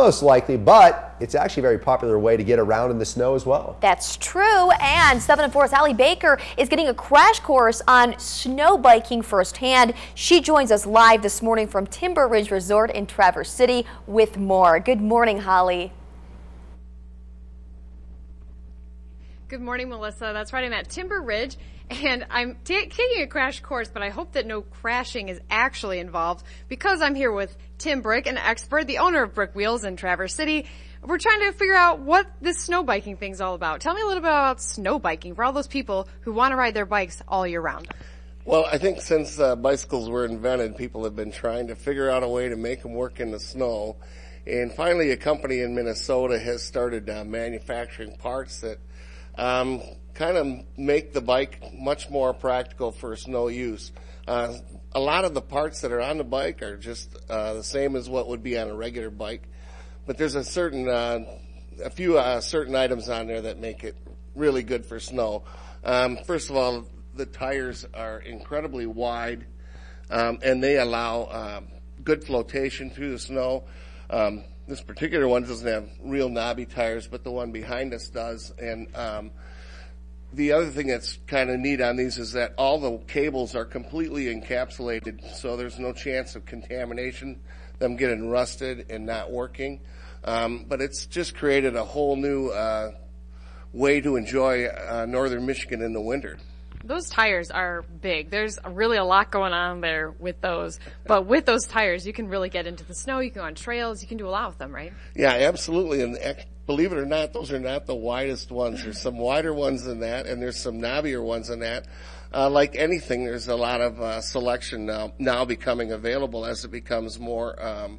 most likely, but it's actually a very popular way to get around in the snow as well. That's true. And 7 and 4's Allie Baker is getting a crash course on snow biking firsthand. She joins us live this morning from Timber Ridge Resort in Traverse City with more. Good morning, Holly. Good morning, Melissa. That's right. I'm at Timber Ridge and I'm taking a crash course, but I hope that no crashing is actually involved because I'm here with Tim Brick, an expert, the owner of Brick Wheels in Traverse City. We're trying to figure out what this snow biking thing's all about. Tell me a little bit about snow biking for all those people who want to ride their bikes all year round. Well, I think since uh, bicycles were invented, people have been trying to figure out a way to make them work in the snow. And finally, a company in Minnesota has started uh, manufacturing parts that um, kind of make the bike much more practical for snow use. Uh, a lot of the parts that are on the bike are just uh, the same as what would be on a regular bike, but there's a certain, uh, a few uh, certain items on there that make it really good for snow. Um, first of all, the tires are incredibly wide, um, and they allow um, good flotation through the snow. Um, this particular one doesn't have real knobby tires, but the one behind us does. And um, the other thing that's kind of neat on these is that all the cables are completely encapsulated, so there's no chance of contamination, them getting rusted and not working. Um, but it's just created a whole new uh, way to enjoy uh, northern Michigan in the winter. Those tires are big. There's really a lot going on there with those. But with those tires, you can really get into the snow. You can go on trails. You can do a lot with them, right? Yeah, absolutely. And believe it or not, those are not the widest ones. There's some wider ones than that, and there's some knobbier ones than that. Uh, like anything, there's a lot of uh, selection now, now becoming available as it becomes more um,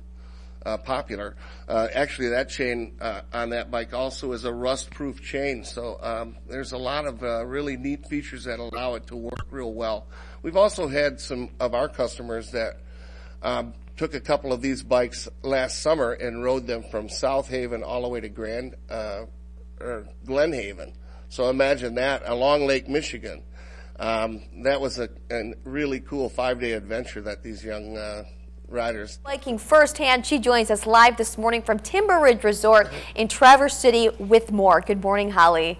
uh, popular. Uh, actually, that chain uh, on that bike also is a rust-proof chain, so um, there's a lot of uh, really neat features that allow it to work real well. We've also had some of our customers that um, took a couple of these bikes last summer and rode them from South Haven all the way to Grand uh, or Glen Haven. So imagine that along Lake Michigan. Um, that was a, a really cool five-day adventure that these young uh, riders. Biking firsthand, she joins us live this morning from Timber Ridge Resort in Traverse City with more. Good morning, Holly.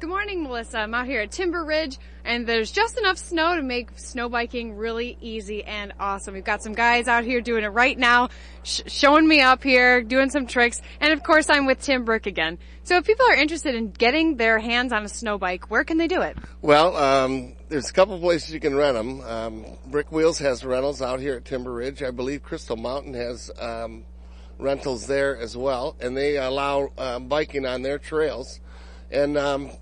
Good morning, Melissa. I'm out here at Timber Ridge, and there's just enough snow to make snow biking really easy and awesome. We've got some guys out here doing it right now, sh showing me up here, doing some tricks, and of course I'm with Tim Brick again. So if people are interested in getting their hands on a snow bike, where can they do it? Well, um, there's a couple places you can rent them. Um, Brick Wheels has rentals out here at Timber Ridge. I believe Crystal Mountain has um, rentals there as well, and they allow um, biking on their trails. And um,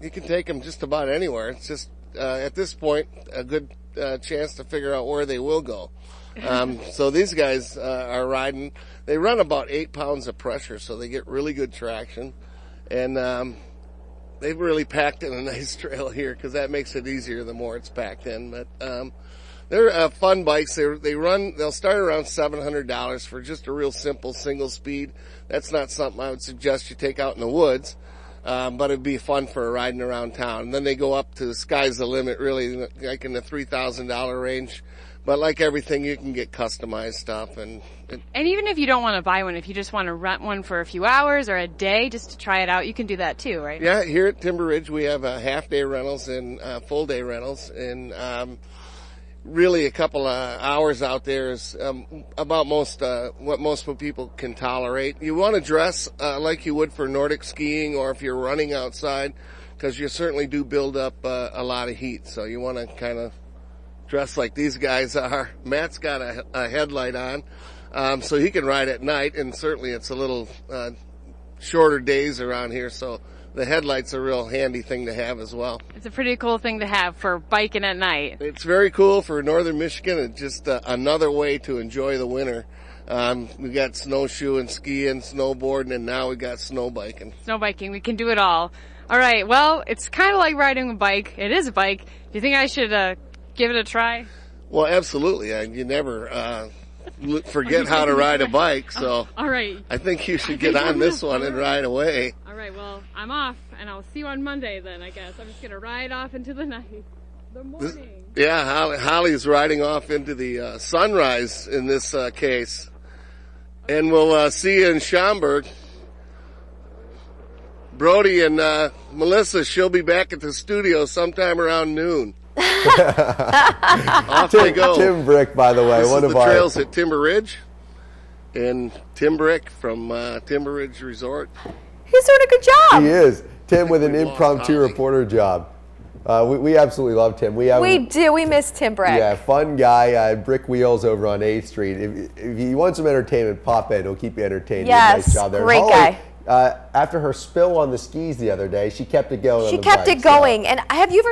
you can take them just about anywhere. It's just uh, at this point a good uh, chance to figure out where they will go. Um, so these guys uh, are riding. They run about eight pounds of pressure, so they get really good traction, and um, they've really packed in a nice trail here because that makes it easier the more it's packed in. But um, they're uh, fun bikes. They they run. They'll start around seven hundred dollars for just a real simple single speed. That's not something I would suggest you take out in the woods. Um, but it'd be fun for riding around town. And then they go up to the sky's the limit, really, like in the three thousand dollar range. But like everything, you can get customized stuff, and it, and even if you don't want to buy one, if you just want to rent one for a few hours or a day just to try it out, you can do that too, right? Yeah, here at Timber Ridge, we have uh, half day rentals and uh, full day rentals, and um, really a couple of hours out there is um, about most uh, what most people can tolerate. You want to dress uh, like you would for Nordic skiing or if you're running outside, because you certainly do build up uh, a lot of heat. So you want to kind of dress like these guys are. Matt's got a, a headlight on, um, so he can ride at night, and certainly it's a little uh, shorter days around here, so the headlight's are a real handy thing to have as well. It's a pretty cool thing to have for biking at night. It's very cool for northern Michigan. It's just uh, another way to enjoy the winter. Um, we got snowshoeing, skiing, snowboarding, and now we got snow biking. Snow biking, we can do it all. All right, well, it's kind of like riding a bike. It is a bike. Do you think I should uh, give it a try? Well, absolutely. I, you never uh, forget how to ride a bike, so all right. I think you should get on this one and ride away. All right, well, I'm off, and I'll see you on Monday then, I guess. I'm just going to ride off into the night. the morning. yeah, Holly, Holly's riding off into the uh, sunrise in this uh, case. And we'll uh, see you in Schaumburg. Brody and uh, Melissa, she'll be back at the studio sometime around noon. off they Tim, go. Tim Brick, by the way, this one is of the our trails at Timber Ridge. And Tim Brick from uh, Timber Ridge Resort. He's doing a good job. He is. Tim with an impromptu reporter job. Uh, we, we absolutely love Tim. We have We do. We miss Tim Brick. yeah, fun guy. Uh, Brick Wheels over on 8th Street. If, if you want some entertainment, pop in. He'll keep you entertained. He did a Yes, nice job there. great Holly, guy. Uh, after her spill on the skis the other day, she kept it going. She on the kept bike, it so- going. And have you ever